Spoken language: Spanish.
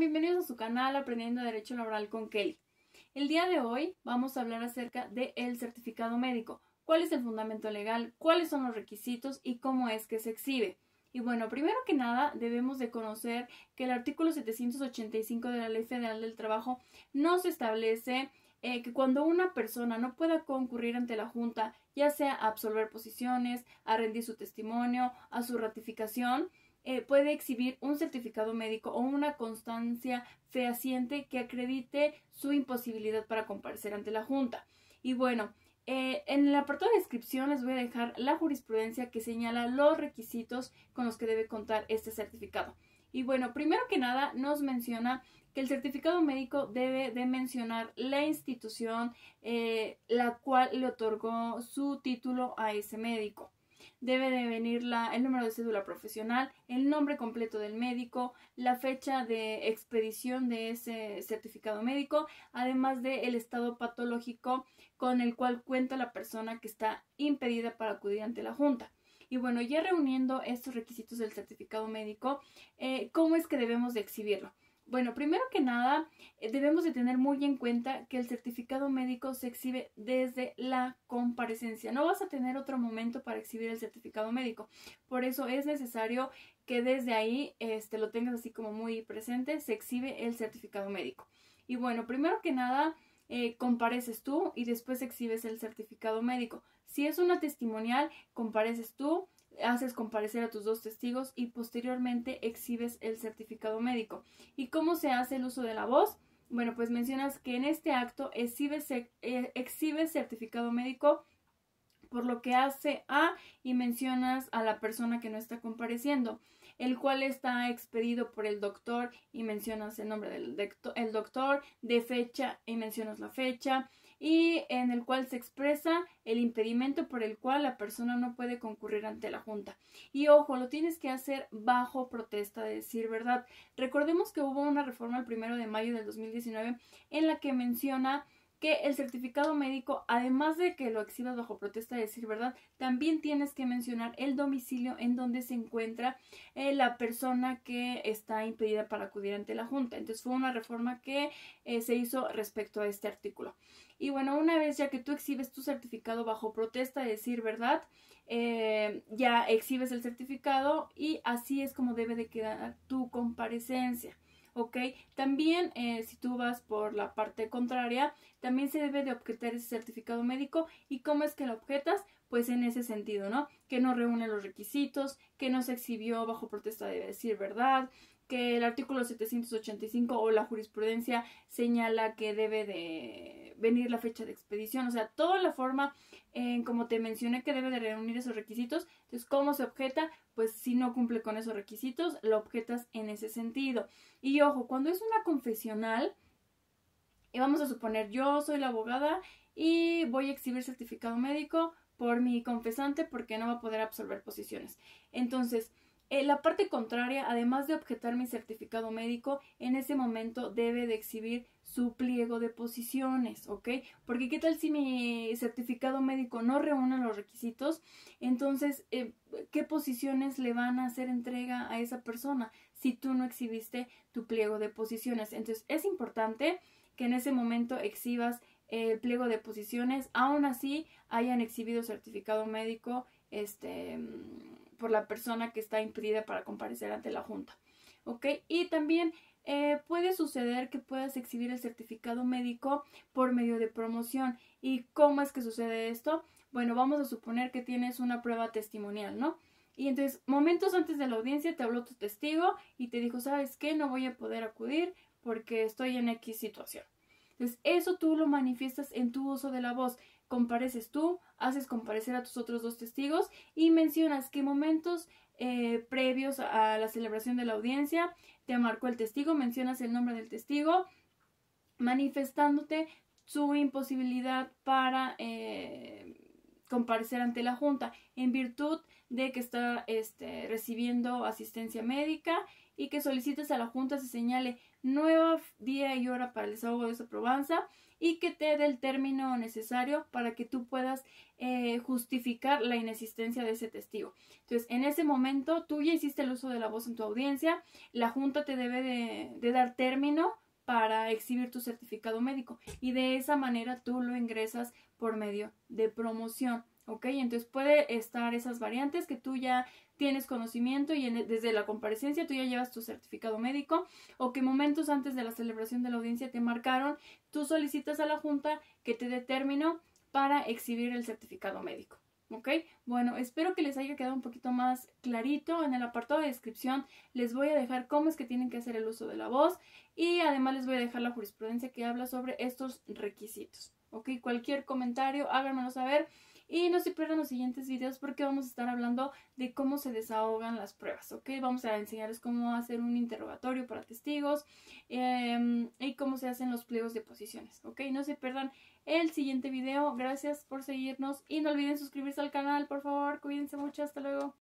Bienvenidos a su canal Aprendiendo Derecho Laboral con Kelly. El día de hoy vamos a hablar acerca del el certificado médico, cuál es el fundamento legal, cuáles son los requisitos y cómo es que se exhibe. Y bueno, primero que nada debemos de conocer que el artículo 785 de la Ley Federal del Trabajo nos establece eh, que cuando una persona no pueda concurrir ante la Junta, ya sea a absolver posiciones, a rendir su testimonio, a su ratificación, eh, puede exhibir un certificado médico o una constancia fehaciente que acredite su imposibilidad para comparecer ante la Junta. Y bueno, eh, en el apartado de descripción les voy a dejar la jurisprudencia que señala los requisitos con los que debe contar este certificado. Y bueno, primero que nada nos menciona que el certificado médico debe de mencionar la institución eh, la cual le otorgó su título a ese médico debe de venir la, el número de cédula profesional, el nombre completo del médico, la fecha de expedición de ese certificado médico, además del el estado patológico con el cual cuenta la persona que está impedida para acudir ante la Junta. Y bueno, ya reuniendo estos requisitos del certificado médico, eh, ¿cómo es que debemos de exhibirlo? Bueno, primero que nada, eh, debemos de tener muy en cuenta que el certificado médico se exhibe desde la comparecencia. No vas a tener otro momento para exhibir el certificado médico. Por eso es necesario que desde ahí este, lo tengas así como muy presente, se exhibe el certificado médico. Y bueno, primero que nada, eh, compareces tú y después exhibes el certificado médico. Si es una testimonial, compareces tú, haces comparecer a tus dos testigos y posteriormente exhibes el certificado médico. ¿Y cómo se hace el uso de la voz? Bueno, pues mencionas que en este acto exhibes, eh, exhibes certificado médico por lo que hace a y mencionas a la persona que no está compareciendo, el cual está expedido por el doctor y mencionas el nombre del el doctor, de fecha y mencionas la fecha, y en el cual se expresa el impedimento por el cual la persona no puede concurrir ante la Junta. Y ojo, lo tienes que hacer bajo protesta de decir verdad. Recordemos que hubo una reforma el primero de mayo del 2019 en la que menciona que el certificado médico, además de que lo exhibas bajo protesta de decir verdad, también tienes que mencionar el domicilio en donde se encuentra eh, la persona que está impedida para acudir ante la Junta. Entonces fue una reforma que eh, se hizo respecto a este artículo. Y bueno, una vez ya que tú exhibes tu certificado bajo protesta de decir verdad, eh, ya exhibes el certificado y así es como debe de quedar tu comparecencia. ¿Ok? También eh, si tú vas por la parte contraria, también se debe de objetar ese certificado médico y cómo es que lo objetas, pues en ese sentido, ¿no? Que no reúne los requisitos, que no se exhibió bajo protesta de decir verdad, que el artículo 785 o la jurisprudencia señala que debe de venir la fecha de expedición, o sea, toda la forma en como te mencioné que debe de reunir esos requisitos, entonces cómo se objeta, pues si no cumple con esos requisitos, lo objetas en ese sentido. Y ojo, cuando es una confesional, y vamos a suponer yo soy la abogada y voy a exhibir certificado médico por mi confesante porque no va a poder absorber posiciones. Entonces, eh, la parte contraria, además de objetar mi certificado médico, en ese momento debe de exhibir su pliego de posiciones, ¿ok? Porque qué tal si mi certificado médico no reúne los requisitos, entonces, eh, ¿qué posiciones le van a hacer entrega a esa persona si tú no exhibiste tu pliego de posiciones? Entonces, es importante que en ese momento exhibas el pliego de posiciones, aún así hayan exhibido certificado médico, este por la persona que está impedida para comparecer ante la Junta. ¿Ok? Y también eh, puede suceder que puedas exhibir el certificado médico por medio de promoción. ¿Y cómo es que sucede esto? Bueno, vamos a suponer que tienes una prueba testimonial, ¿no? Y entonces, momentos antes de la audiencia te habló tu testigo y te dijo, ¿sabes qué? No voy a poder acudir porque estoy en X situación. Entonces, eso tú lo manifiestas en tu uso de la voz compareces tú, haces comparecer a tus otros dos testigos y mencionas qué momentos eh, previos a la celebración de la audiencia te marcó el testigo, mencionas el nombre del testigo, manifestándote su imposibilidad para eh, comparecer ante la Junta en virtud de que está este, recibiendo asistencia médica y que solicites a la Junta se señale nueva día y hora para el desahogo de esa probanza y que te dé el término necesario para que tú puedas eh, justificar la inexistencia de ese testigo. Entonces, en ese momento tú ya hiciste el uso de la voz en tu audiencia, la Junta te debe de, de dar término para exhibir tu certificado médico y de esa manera tú lo ingresas por medio de promoción. ¿ok? Entonces puede estar esas variantes que tú ya tienes conocimiento y desde la comparecencia tú ya llevas tu certificado médico o que momentos antes de la celebración de la audiencia te marcaron, tú solicitas a la Junta que te dé término para exhibir el certificado médico. ¿Ok? Bueno, espero que les haya quedado un poquito más clarito. En el apartado de descripción les voy a dejar cómo es que tienen que hacer el uso de la voz y además les voy a dejar la jurisprudencia que habla sobre estos requisitos. ¿Ok? Cualquier comentario, háganmelo saber. Y no se pierdan los siguientes videos porque vamos a estar hablando de cómo se desahogan las pruebas, ¿ok? Vamos a enseñarles cómo hacer un interrogatorio para testigos em, y cómo se hacen los pliegos de posiciones, ¿ok? No se pierdan el siguiente video. Gracias por seguirnos y no olviden suscribirse al canal, por favor. Cuídense mucho. Hasta luego.